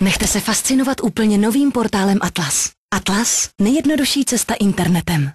Nechte se fascinovat úplně novým portálem Atlas. Atlas, nejjednodušší cesta internetem.